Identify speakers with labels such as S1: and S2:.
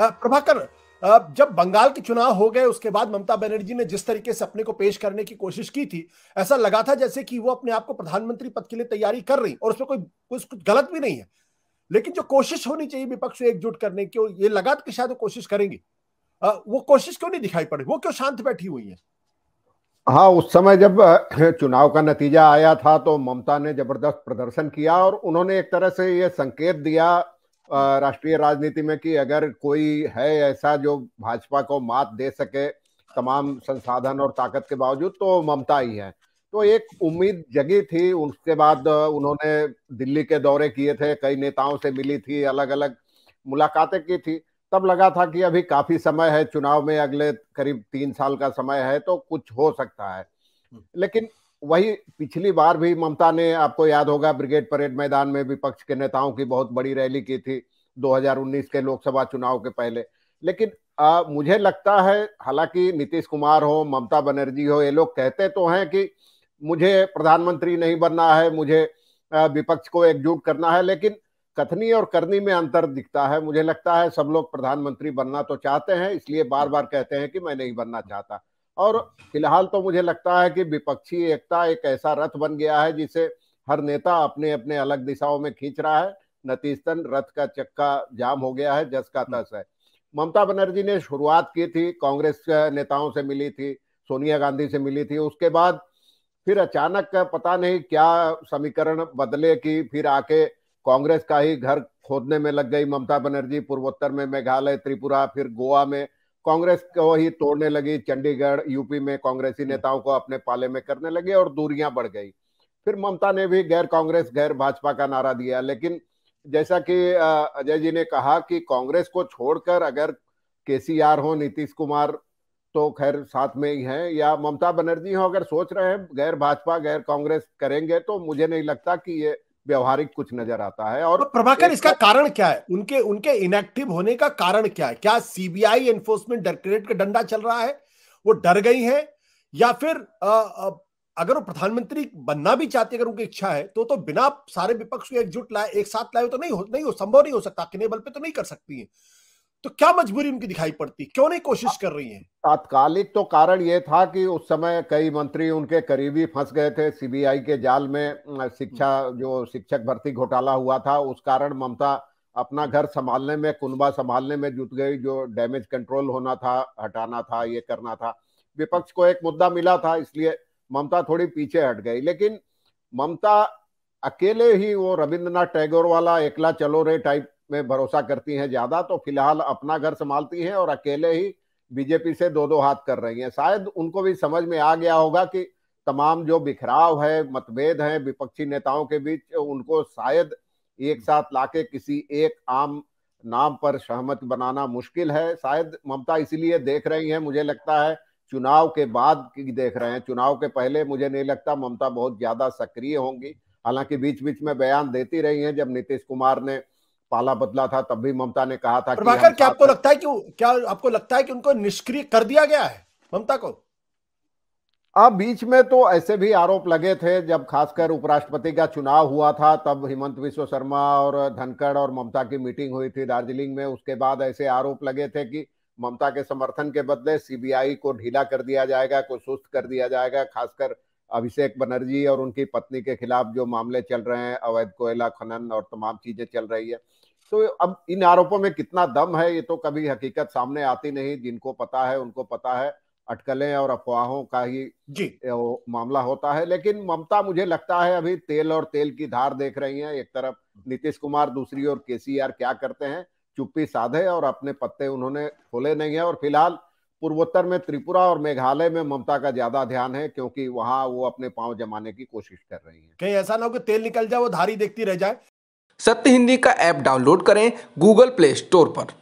S1: प्रभाकर जब बंगाल के चुनाव हो गए, उसके बाद ममता बनर्जी ने जिस तरीके से अपने को पेश करने की कोशिश की थी, ऐसा लगा था जैसे कि वो अपने आप को प्रधानमंत्री पद के लिए तैयारी कर रही और उसमें कोई, कुछ गलत भी नहीं है। लेकिन जो कोशिश होनी चाहिए विपक्ष एकजुट करने की ये लगा कि शायद वो कोशिश करेंगे वो कोशिश क्यों नहीं दिखाई पड़ी? वो क्यों शांत बैठी हुई है?
S2: हाँ उस समय जब चुनाव का नतीजा आया था तो ममता ने ज़बरदस्त प्रदर्शन किया और उन्होंने एक तरह से ये संकेत दिया राष्ट्रीय राजनीति में कि अगर कोई है ऐसा जो भाजपा को मात दे सके तमाम संसाधन और ताकत के बावजूद तो ममता ही है। तो एक उम्मीद जगी थी उसके बाद उन्होंने दिल्ली के दौरे किए थे कई नेताओं से मिली थी अलग अलग मुलाकातें की थी। तब लगा था कि अभी काफ़ी समय है चुनाव में अगले करीब तीन साल का समय है तो कुछ हो सकता है। हम्म। लेकिन वही पिछली बार भी ममता ने आपको याद होगा ब्रिगेड परेड मैदान में विपक्ष के नेताओं की बहुत बड़ी रैली की थी 2019 के लोकसभा चुनाव के पहले। लेकिन आ, मुझे लगता है हालाँकि नीतीश कुमार हो ममता बनर्जी हो ये लोग कहते तो हैं कि मुझे प्रधानमंत्री नहीं बनना है मुझे विपक्ष को एकजुट करना है लेकिन कथनी और करनी में अंतर दिखता है। मुझे लगता है सब लोग प्रधानमंत्री बनना तो चाहते हैं इसलिए बार बार कहते हैं कि मैं नहीं बनना चाहता। और फ़िलहाल तो मुझे लगता है कि विपक्षी एकता एक ऐसा रथ बन गया है जिसे हर नेता अपने अपने अलग दिशाओं में खींच रहा है। नतीजतन रथ का चक्का जाम हो गया है, जस का तस है। ममता बनर्जी ने शुरुआत की थी, कांग्रेस नेताओं से मिली थी, सोनिया गांधी से मिली थी। उसके बाद फिर अचानक पता नहीं क्या समीकरण बदले कि फिर आके कांग्रेस का ही घर खोदने में लग गई। ममता बनर्जी पूर्वोत्तर में मेघालय, त्रिपुरा, फिर गोवा में कांग्रेस को ही तोड़ने लगी चंडीगढ़ यूपी में कांग्रेसी नेताओं को अपने पाले में करने लगे और दूरियाँ बढ़ गई। फिर ममता ने भी गैर कांग्रेस गैर भाजपा का नारा दिया। लेकिन जैसा कि अजय जी ने कहा कि कांग्रेस को छोड़कर अगर केसीआर हो नीतीश कुमार तो खैर साथ में ही हैं या ममता बनर्जी हो अगर सोच रहे हैं गैर भाजपा गैर कांग्रेस करेंगे तो मुझे नहीं लगता कि ये व्यवहारिक कुछ नज़र आता है और
S1: तो प्रभाकर इसका कारण क्या है? उनके उनके इनएक्टिव होने का कारण क्या है? क्या सीबीआई एनफोर्समेंट डायरेक्टोरेट का डंडा चल रहा है? वो डर गई है? या फिर आ, आ, अगर वो प्रधानमंत्री बनना भी चाहते अगर उनकी इच्छा है तो तो बिना सारे विपक्ष को एकजुट लाए एक साथ लाए तो नहीं हो नहीं हो संभव नहीं हो सकता किने बल पे तो नहीं कर सकती है। तो क्या मजबूरी उनकी दिखाई पड़ती? क्यों नहीं कोशिश कर रही है?
S2: तात्कालिक तो कारण ये था कि उस समय कई मंत्री उनके करीबी फंस गए थे। सीबीआई के जाल में शिक्षा जो शिक्षक भर्ती घोटाला हुआ था, उस कारण ममता अपना घर संभालने में, कुनबा संभालने में जुट गई, जो डैमेज कंट्रोल होना था, हटाना था, ये करना था। विपक्ष को एक मुद्दा मिला था, इसलिए ममता थोड़ी पीछे हट गई। लेकिन ममता अकेले ही वो रविंद्रनाथ टैगोर वाला, एकला चलो रे टाइप में भरोसा करती हैं ज़्यादा तो फ़िलहाल अपना घर संभालती हैं और अकेले ही बीजेपी से दो दो हाथ कर रही हैं। शायद उनको भी समझ में आ गया होगा कि तमाम जो बिखराव है, मतभेद है विपक्षी नेताओं के बीच, उनको शायद एक साथ लाके किसी एक आम नाम पर सहमत बनाना मुश्किल है। शायद ममता इसीलिए देख रही है, मुझे लगता है चुनाव के बाद की देख रहे हैं। चुनाव के पहले मुझे नहीं लगता ममता बहुत ज़्यादा सक्रिय होंगी। हालाँकि बीच बीच में बयान देती रही हैं जब नीतीश कुमार ने पाला बदला था तब भी ममता ने कहा था
S1: प्रभाकर क्या आपको लगता है कि क्या आपको लगता है कि उनको निष्क्रिय कर दिया गया है ममता को?
S2: अब बीच में तो ऐसे भी आरोप लगे थे जब खासकर उपराष्ट्रपति का चुनाव हुआ था तब हिमंत विश्व शर्मा और धनखड़ और ममता की मीटिंग हुई थी दार्जिलिंग में। उसके बाद ऐसे आरोप लगे थे कि ममता के समर्थन के बदले सीबीआई को ढीला कर दिया जाएगा को सुस्त कर दिया जाएगा खासकर अभिषेक बनर्जी और उनकी पत्नी के खिलाफ जो मामले चल रहे हैं अवैध कोयला खनन और तमाम चीज़ें चल रही है। तो अब इन आरोपों में कितना दम है ये तो कभी हकीकत सामने आती नहीं जिनको पता है उनको पता है अटकलें और अफवाहों का ही जी। मामला होता है। लेकिन ममता मुझे लगता है अभी तेल और तेल की धार देख रही हैं एक तरफ़ नीतीश कुमार दूसरी ओर केसीआर क्या करते हैं चुप्पी साधे और अपने पत्ते उन्होंने खोले नहीं है और फ़िलहाल पूर्वोत्तर में त्रिपुरा और मेघालय में ममता का ज़्यादा ध्यान है क्योंकि वहाँ वो अपने पाँव जमाने की कोशिश कर रही है।
S1: कहीं ऐसा ना हो कि तेल निकल जाए वो धारी देखती रह जाए।
S3: सत्य हिंदी का ऐप डाउनलोड करें गूगल प्ले स्टोर पर।